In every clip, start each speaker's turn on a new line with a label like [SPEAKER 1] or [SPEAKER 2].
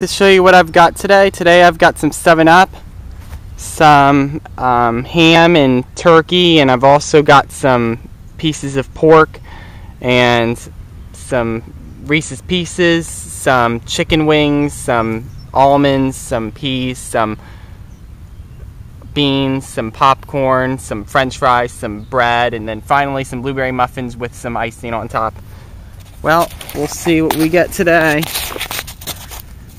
[SPEAKER 1] to show you what I've got today. Today I've got some 7-Up, some um, ham and turkey, and I've also got some pieces of pork and some Reese's Pieces, some chicken wings, some almonds, some peas, some beans, some popcorn, some french fries, some bread, and then finally some blueberry muffins with some icing on top. Well, we'll see what we get today.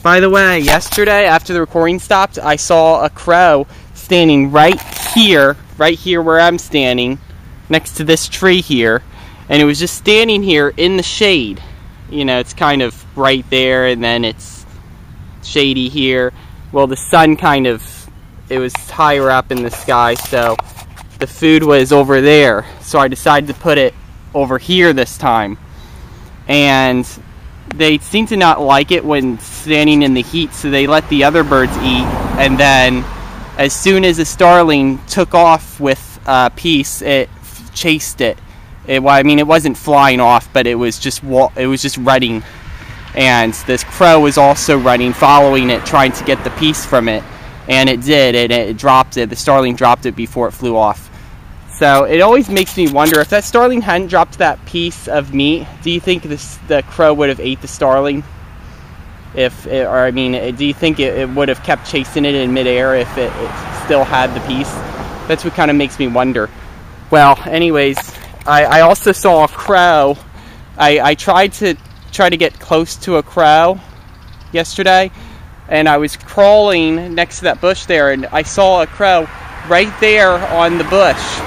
[SPEAKER 1] By the way, yesterday after the recording stopped, I saw a crow standing right here, right here where I'm standing, next to this tree here, and it was just standing here in the shade. You know, it's kind of right there, and then it's shady here. Well, the sun kind of, it was higher up in the sky, so the food was over there. So I decided to put it over here this time. And they seem to not like it when standing in the heat, so they let the other birds eat. And then, as soon as the starling took off with uh, a piece, it chased it. It, well, I mean, it wasn't flying off, but it was just it was just running. And this crow was also running, following it, trying to get the piece from it. And it did, and it dropped it. The starling dropped it before it flew off. So it always makes me wonder if that starling hadn't dropped that piece of meat. Do you think this, the crow would have ate the starling? If, it, or I mean, do you think it, it, would have kept chasing it in midair if it, it still had the piece? That's what kind of makes me wonder. Well, anyways, I, I also saw a crow. I, I tried to try to get close to a crow yesterday, and I was crawling next to that bush there, and I saw a crow right there on the bush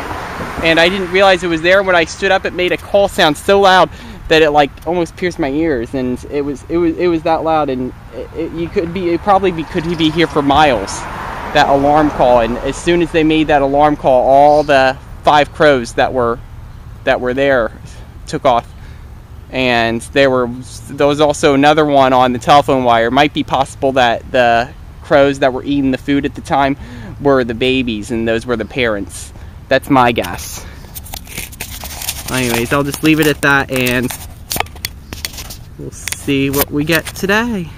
[SPEAKER 1] and I didn't realize it was there. When I stood up, it made a call sound so loud that it like almost pierced my ears, and it was it was it was that loud, and it, it, you could be it probably be, could he be here for miles. That alarm call, and as soon as they made that alarm call, all the five crows that were that were there took off, and there were there was also another one on the telephone wire. Might be possible that the crows that were eating the food at the time were the babies, and those were the parents. That's my guess. Anyways, I'll just leave it at that and we'll see what we get today.